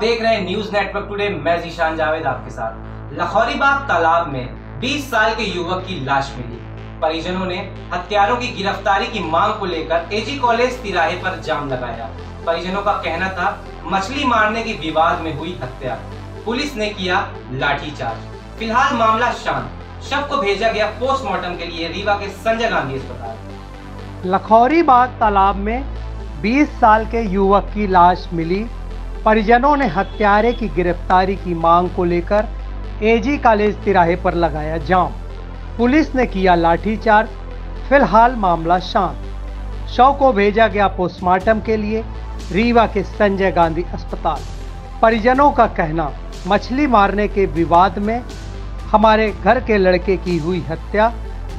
देख रहे हैं न्यूज़ नेटवर्क टुडे मैं जीशान जावेद आपके साथ। लखौरीबाग तालाब में 20 साल के युवक की लाश मिली। परिजनों ने हत्यारों की गिरफ्तारी की मांग को लेकर एजी कॉलेज तिराहे पर जाम लगाया। परिजनों का कहना था, मछली मारने के विवाद में हुई हत्या। पुलिस ने किया लाठीचार्ज। फ़िलहाल मामला शांत। शव को भेजा गया पोस्टमार्टम के लिए रीवा के संजय गांधी अस्पताल। लखौरीबाग तालाब में 20 साल के युवक की लाश मिली। परिजनों ने हत्यारे की गिरफ्तारी की मांग को लेकर एजी कॉलेज तिराहे पर लगाया जाम। पुलिस ने किया लाठीचार्ज। फ़िलहाल मामला शांत। शव को भेजा गया पोस्टमार्टम के लिए रीवा के संजय गांधी अस्पताल। परिजनों का कहना, मछली मारने के विवाद में हमारे घर के लड़के की हुई हत्या।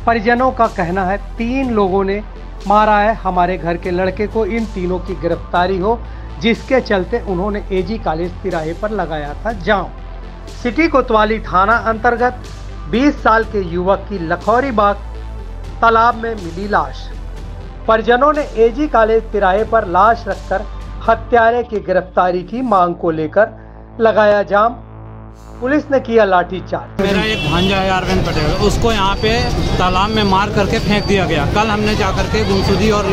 परिजनों का कहना है, तीन लोगों ने मारा है। हमारे घर के लड़के को इन तीनों की गिरफ्तारी हो। जिसके चलते उन्होंने एजी कॉलेज तिराहे पर लगाया था जाम। सिटी कोतवाली थाना अंतर्गत 20 साल के युवक की लखौरी बाग तालाब में मिली लाश। परिजनों ने एजी कॉलेज तिराहे पर लाश रखकर हत्यारे की गिरफ्तारी की मांग को लेकर लगाया जाम। पुलिस ने किया लाठीचार्ज मेरा एक भांजा है अरविंद पटेल। उसको यहाँ पे तालाब में मार करके फेंक दिया गया। कल हमने जा करके गुमसुदी और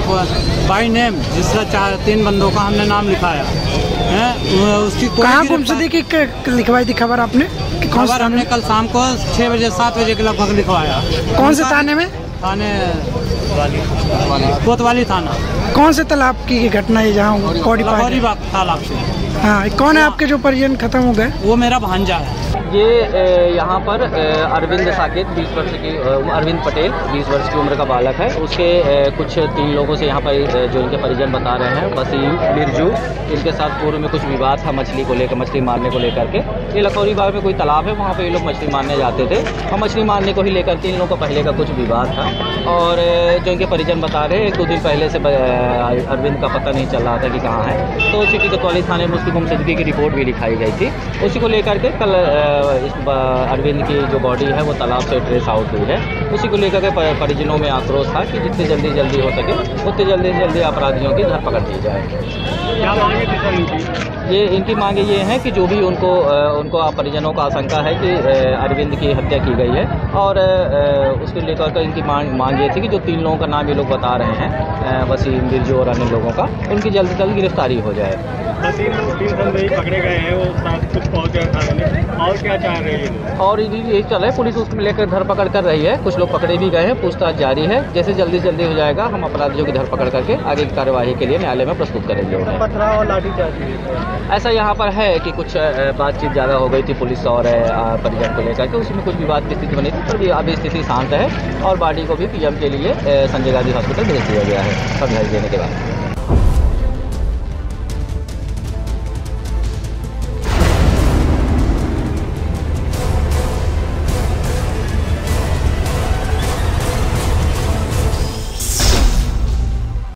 बाई नेम जिसका चार तीन बंदों का हमने नाम लिखाया। है? उसकी कहाँ गिरफ्तार- की लिखवाई थी खबर आपने? कि कौन से खबर हमने कल शाम को छह बजे सात बजे के लगभग लिखवाया। कौन से थाने में? थाने कोतवाली। थाना। कौन से तालाब की घटना है जहाँ तालाब से। हाँ कौन है आपके जो परिजन खत्म हो गए? वो मेरा भांजा है। ये यहाँ पर अरविंद साकेत 20 वर्ष की अरविंद पटेल 20 वर्ष की उम्र का बालक है। उसके कुछ तीन लोगों से यहाँ पर जो इनके परिजन बता रहे हैं, वसीम बिरजू इनके साथ पूर्व में कुछ विवाद था मछली को लेकर, मछली मारने को लेकर के। ये लखौरी बाग में कोई तालाब है, वहाँ पर ये लोग मछली मारने जाते थे। और मछली मारने को ही लेकर के इन लोगों का पहले का कुछ विवाद था। और जो इनके परिजन बता रहे हैं दो दिन पहले से अरविंद का पता नहीं चल रहा था कि कहाँ है। तो सिटी कोतवाली थाने में उसकी गुमशुदगी की रिपोर्ट भी लिखाई गई थी। उसी को लेकर के कल इस अरविंद की जो बॉडी है वो तालाब से ट्रेस आउट हुई है। उसी को लेकर के परिजनों में आक्रोश था कि जितनी जल्दी जल्दी हो सके उतनी जल्दी से जल्दी अपराधियों की धरपकड़ की जाए। ये इनकी मांगे ये हैं कि जो भी उनको उनको परिजनों का आशंका है कि अरविंद की हत्या की गई है। और उसको लेकर के इनकी मांग मांग ये थी कि जो तीन लोगों का नाम ये लोग बता रहे हैं वसीम बिरजू और अन्य लोगों का उनकी जल्द से जल्द गिरफ्तारी हो जाए। तीन तीन संदेही पकड़े गए हैं वो साथ कुछ पहुँच गए थाने और क्या चाह रहे हैं? और यही यही चल रहा है पुलिस उसमें लेकर धरपकड़ कर रही है। कुछ लोग पकड़े भी गए हैं पूछताछ जारी है। जैसे जल्दी से जल्दी हो जाएगा हम अपराधियों की धरपकड़ करके आगे की कार्यवाही के लिए न्यायालय में प्रस्तुत करेंगे। पथराव और लाठीचार्ज ऐसा यहाँ पर है कि कुछ बातचीत ज़्यादा हो गई थी पुलिस और परिजन को लेकर के उसमें कुछ विवाद की स्थिति बनी थी पर अभी- अभी स्थिति शांत है और बॉडी को भी पीएम के लिए संजय गांधी हॉस्पिटल भेज दिया गया है समझाई देने के बाद।